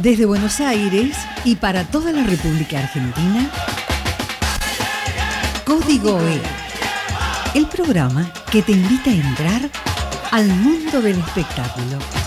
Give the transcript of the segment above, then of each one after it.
Desde Buenos Aires y para toda la República Argentina, Código E, el programa que te invita a entrar al mundo del espectáculo.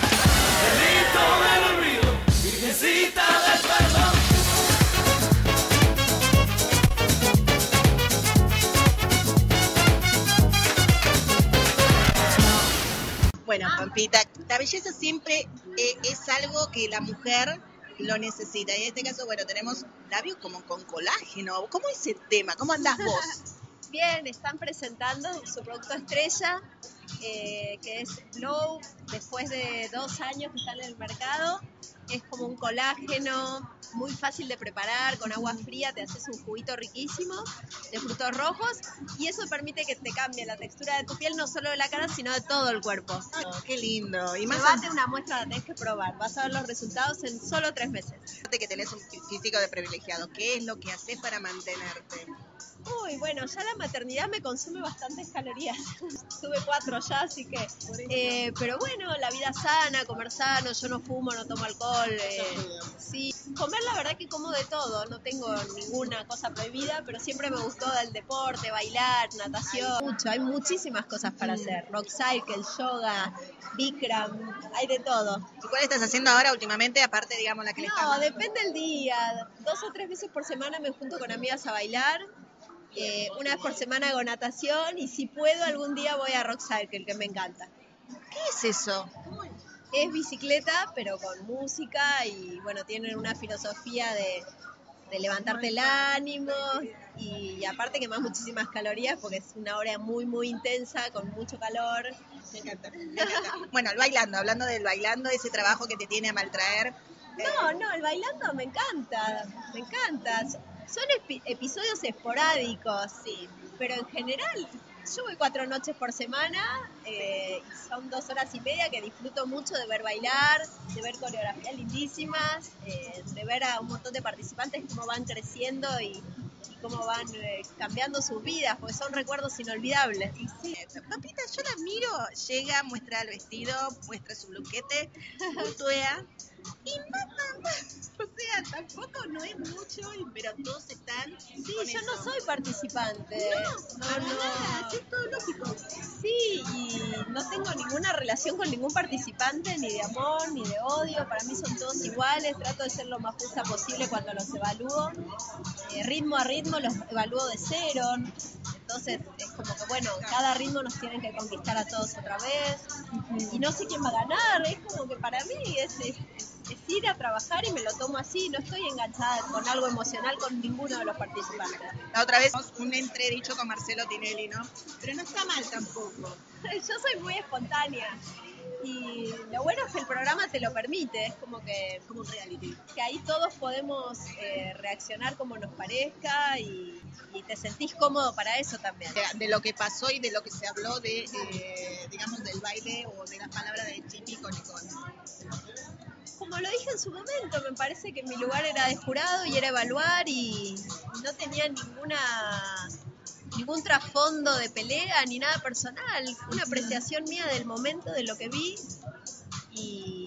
Bueno, Pampita, la belleza siempre eh, es algo que la mujer lo necesita. Y en este caso, bueno, tenemos labios como con colágeno. ¿Cómo es ese tema? ¿Cómo andás vos? Bien, están presentando su producto estrella, eh, que es Glow, después de dos años que está en el mercado. Es como un colágeno muy fácil de preparar, con agua fría te haces un juguito riquísimo de frutos rojos y eso permite que te cambie la textura de tu piel, no solo de la cara, sino de todo el cuerpo. Oh, qué lindo. Y más Llévate una muestra, la tenés que probar. Vas a ver los resultados en solo tres meses. aparte que tenés un físico de privilegiado. ¿Qué es lo que haces para mantenerte? Uy, bueno, ya la maternidad me consume bastantes calorías. Tuve cuatro ya, así que. eh, pero bueno, la vida sana, comer sano, yo no fumo, no tomo alcohol. eh, sí, comer la verdad que como de todo, no tengo ninguna cosa prohibida, pero siempre me gustó el deporte, bailar, natación. Mucho, hay muchísimas cosas para hacer. Rock cycle, yoga, Bikram, hay de todo. ¿Y cuál estás haciendo ahora últimamente, aparte, digamos, la que le No, estás- depende del día. Dos o tres veces por semana me junto con amigas a bailar. Eh, una vez por semana hago natación y si puedo algún día voy a Rock Cycle, que me encanta. ¿Qué es eso? Es bicicleta, pero con música y bueno, tienen una filosofía de, de levantarte el ánimo y, aparte que más muchísimas calorías porque es una hora muy muy intensa con mucho calor. Me encanta, me encanta. Bueno, el bailando, hablando del bailando, ese trabajo que te tiene a maltraer. No, no, el bailando me encanta, me encanta. Son epi- episodios esporádicos, sí, pero en general yo voy cuatro noches por semana eh, y son dos horas y media que disfruto mucho de ver bailar, de ver coreografías lindísimas, eh, de ver a un montón de participantes cómo van creciendo y, y cómo van eh, cambiando sus vidas, porque son recuerdos inolvidables. Papita, yo la miro, llega, muestra el vestido, muestra su bluquete, puntuea. Y. O sea, tampoco no es mucho, pero todos están. Sí, con yo eso. no soy participante. No, para nada, sí, es todo lógico. Sí, y no tengo ninguna relación con ningún participante, ni de amor, ni de odio. Para mí son todos iguales. Trato de ser lo más justa posible cuando los evalúo. Eh, ritmo a ritmo los evalúo de cero. Entonces es como que, bueno, cada ritmo nos tienen que conquistar a todos otra vez. Y no sé quién va a ganar. Es como que para mí es, es- es ir a trabajar y me lo tomo así. No estoy enganchada con algo emocional con ninguno de los participantes. La otra vez un entredicho con Marcelo Tinelli, ¿no? Pero no está mal tampoco. Yo soy muy espontánea y lo bueno es que el programa te lo permite, es como que, Como un reality. que ahí todos podemos eh, reaccionar como nos parezca y, y te sentís cómodo para eso también. De, de lo que pasó y de lo que se habló de, eh, digamos, del baile o de las palabras de su momento, me parece que mi lugar era de jurado y era evaluar y, no tenía ninguna ningún trasfondo de pelea ni nada personal, una apreciación mía del momento, de lo que vi y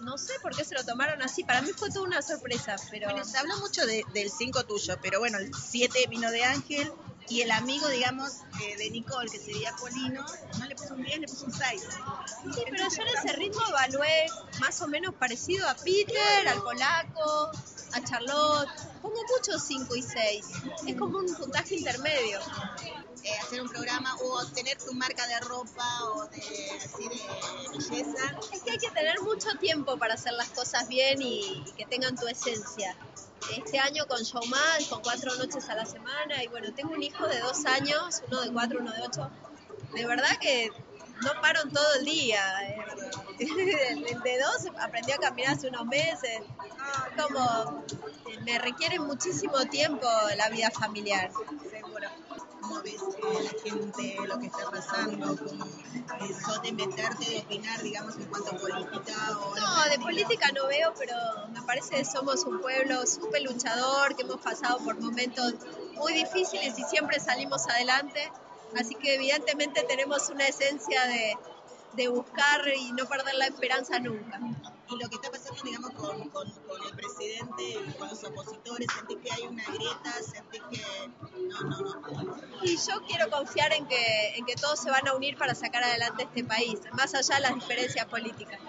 no sé por qué se lo tomaron así, para mí fue toda una sorpresa, pero... Bueno, se habló mucho de- del 5 tuyo, pero bueno, el 7 vino de Ángel y el amigo, digamos, eh, de Nicole, que sería Polino, no le puso un 10, le puso un 6. Sí, pero yo en ese ritmo evalué más o menos parecido a Peter, al polaco, a Charlotte. Pongo mucho 5 y 6. Es como un puntaje intermedio. Eh, hacer un programa o tener tu marca de ropa o de, así de belleza. Es que hay que tener mucho tiempo para hacer las cosas bien y, y que tengan tu esencia. Este año con Showman, con cuatro noches a la semana, y bueno, tengo un hijo de dos años, uno de cuatro, uno de ocho. De verdad que no paro en todo el día. eh. El el de dos aprendió a caminar hace unos meses. Como eh, me requiere muchísimo tiempo la vida familiar. Seguro. ¿Cómo ves eh, la gente, lo que está pasando? ¿Cómo eso de meterte, de opinar, digamos, en cuanto a política? O No, de política no veo, pero me parece que somos un pueblo súper luchador, que hemos pasado por momentos muy difíciles y siempre salimos adelante. Así que evidentemente tenemos una esencia de, de buscar y no perder la esperanza nunca. Y lo que está pasando, digamos, con, con, el presidente y con los opositores, ¿sentís que hay una grieta? ¿Sentís que no, no, no? Y yo quiero confiar en que, en que todos se van a unir para sacar adelante este país, más allá de las diferencias políticas.